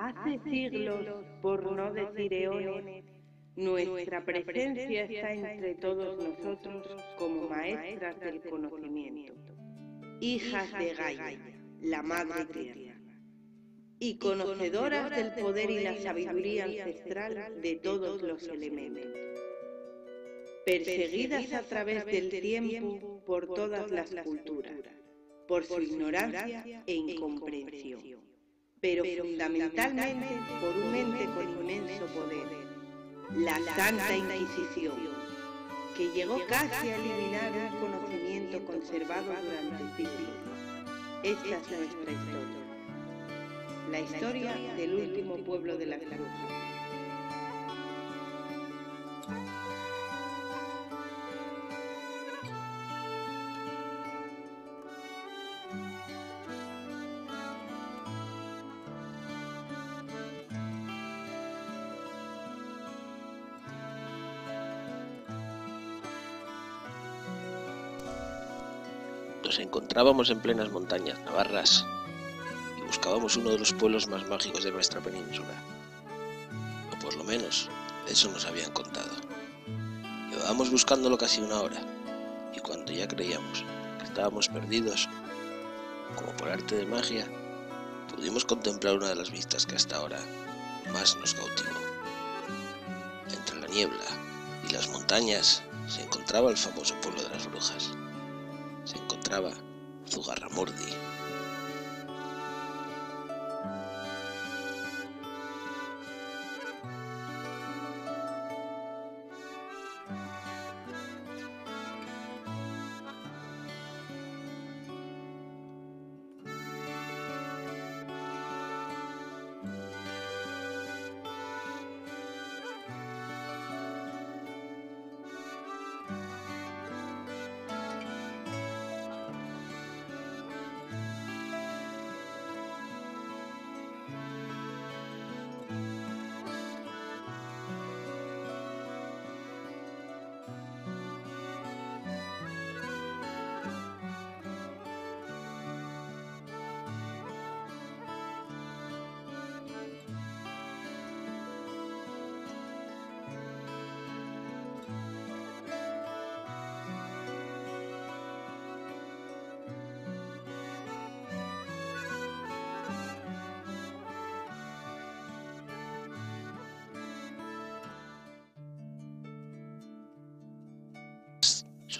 Hace siglos, por no decir eones, nuestra presencia está entre todos nosotros como maestras del conocimiento, hijas de Gaia, la Madre Tierra, y conocedoras del poder y la sabiduría ancestral de todos los elementos. Perseguidas a través del tiempo por todas las culturas, por su ignorancia e incomprensión, pero fundamentalmente por un ente con inmenso poder la Santa Inquisición, que llegó casi a eliminar el conocimiento conservado durante siglos. Esta es nuestra historia, la historia del último pueblo de las brujas. Nos encontrábamos en plenas montañas navarras y buscábamos uno de los pueblos más mágicos de nuestra península. O por lo menos, eso nos habían contado. Llevábamos buscándolo casi una hora y cuando ya creíamos que estábamos perdidos, como por arte de magia, pudimos contemplar una de las vistas que hasta ahora más nos cautivó. Entre la niebla y las montañas se encontraba el famoso pueblo de las brujas se encontraba Zugarramurdi.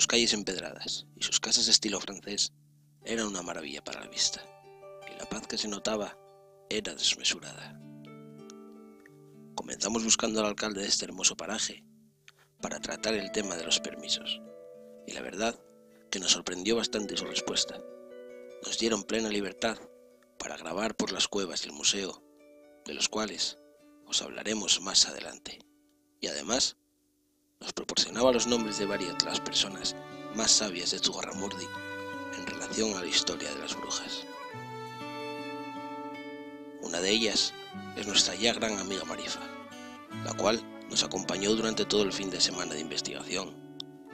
Calles empedradas y sus casas de estilo francés eran una maravilla para la vista, y la paz que se notaba era desmesurada. Comenzamos buscando al alcalde de este hermoso paraje para tratar el tema de los permisos, y la verdad que nos sorprendió bastante su respuesta. Nos dieron plena libertad para grabar por las cuevas y el museo, de los cuales os hablaremos más adelante. Y además, nos proporcionaba los nombres de varias de las personas más sabias de Zugarramurdi en relación a la historia de las brujas. Una de ellas es nuestra ya gran amiga Marifa, la cual nos acompañó durante todo el fin de semana de investigación,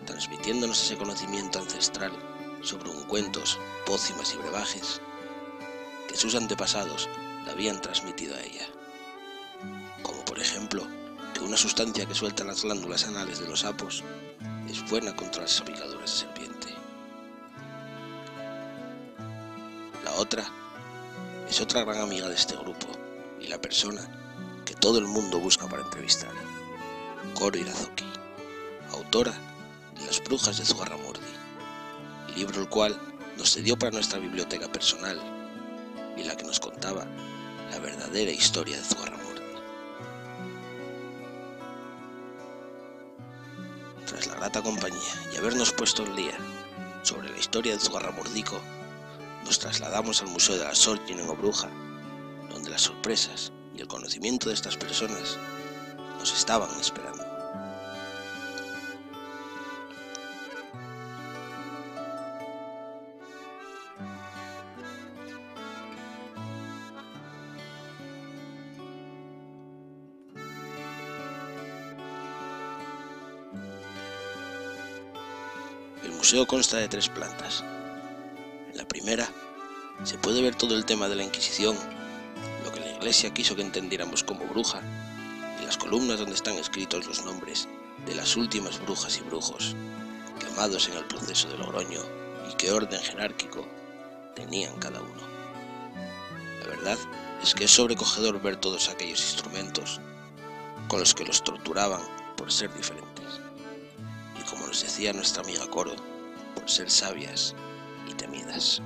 transmitiéndonos ese conocimiento ancestral sobre ungüentos, pócimas y brebajes que sus antepasados le habían transmitido a ella, una sustancia que sueltan las glándulas anales de los sapos es buena contra las picaduras de serpiente. La otra es otra gran amiga de este grupo y la persona que todo el mundo busca para entrevistar, Koro Irazoki, autora de Las Brujas de Zugarramurdi, libro el cual nos cedió para nuestra biblioteca personal y la que nos contaba la verdadera historia de Zugarramurdi. Grata compañía y habernos puesto el día sobre la historia de Zugarramurdico, nos trasladamos al Museo de la Sorgin en Obruja, donde las sorpresas y el conocimiento de estas personas nos estaban esperando. Museo consta de tres plantas. En la primera se puede ver todo el tema de la Inquisición, lo que la iglesia quiso que entendiéramos como bruja y las columnas donde están escritos los nombres de las últimas brujas y brujos quemados en el proceso de Logroño y qué orden jerárquico tenían cada uno. La verdad es que es sobrecogedor ver todos aquellos instrumentos con los que los torturaban por ser diferentes. Y como nos decía nuestra amiga Coro, por ser sabias y temidas.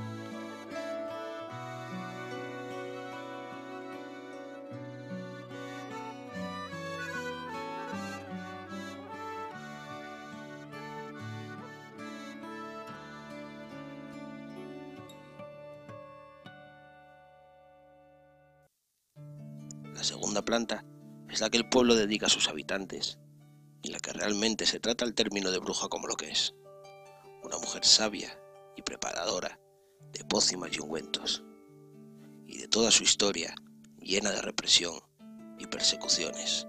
La segunda planta es la que el pueblo dedica a sus habitantes y la que realmente se trata el término de bruja como lo que es. Una mujer sabia y preparadora de pócimas y ungüentos y de toda su historia llena de represión y persecuciones.